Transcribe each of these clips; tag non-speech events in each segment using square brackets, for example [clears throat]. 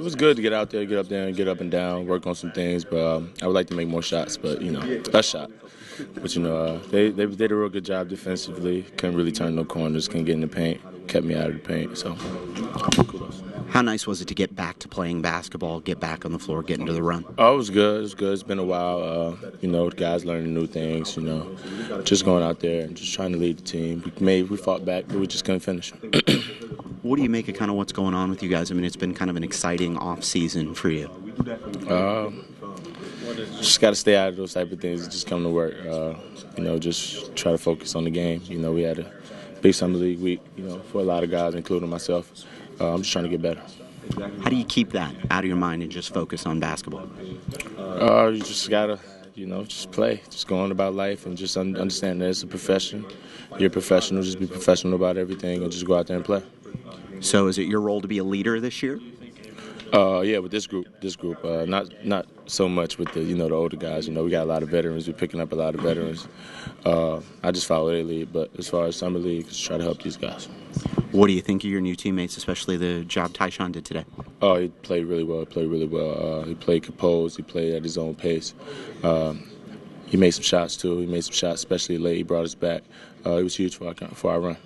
it was good to get out there, get up there, and get up and down, work on some things. But um, I would like to make more shots. But you know, a shot. But you know, uh, they, they did a real good job defensively. Couldn't really turn no corners. Couldn't get in the paint. Kept me out of the paint. So kudos. How nice was it to get back to playing basketball, get back on the floor, get into the run? Oh, it was good. It was good. It's been a while. Uh, you know, guys learning new things. You know, just going out there and just trying to lead the team. We made, we fought back, but we just couldn't finish. [clears throat] What do you make of kind of what's going on with you guys? I mean, it's been kind of an exciting off season for you. Uh, just got to stay out of those type of things. Just come to work. Uh, you know, just try to focus on the game. You know, we had a big summer league week. You know, for a lot of guys, including myself. Uh, I'm just trying to get better. How do you keep that out of your mind and just focus on basketball? Uh, you just gotta, you know, just play, just go on about life, and just un- understand that it's a profession. You're a professional. Just be professional about everything, and just go out there and play. So, is it your role to be a leader this year? Uh, yeah, with this group, this group, uh, not not so much with the you know the older guys. You know, we got a lot of veterans. We're picking up a lot of veterans. Uh, I just follow their lead, but as far as summer league, just try to help these guys. What do you think of your new teammates, especially the job Tyshawn did today? Oh, he played really well. He played really well. Uh, he played composed. He played at his own pace. Um, he made some shots too. He made some shots, especially late. He brought us back. Uh, it was huge for our for our run.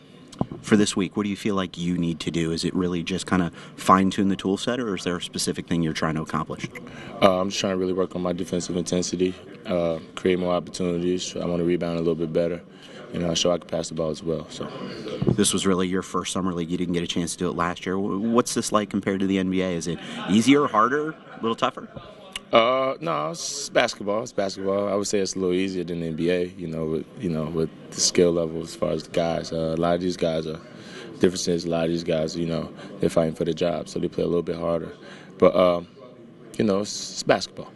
For this week, what do you feel like you need to do? Is it really just kind of fine tune the tool set, or is there a specific thing you're trying to accomplish? Uh, I'm just trying to really work on my defensive intensity, uh, create more opportunities. I want to rebound a little bit better, and uh, show I can pass the ball as well. So. This was really your first summer league. You didn't get a chance to do it last year. What's this like compared to the NBA? Is it easier, harder, a little tougher? Uh, no, it's basketball. It's basketball. I would say it's a little easier than the NBA. You know, with you know with the skill level as far as the guys. Uh, a lot of these guys are. Difference is a lot of these guys, you know, they're fighting for the job, so they play a little bit harder. But um, you know, it's, it's basketball.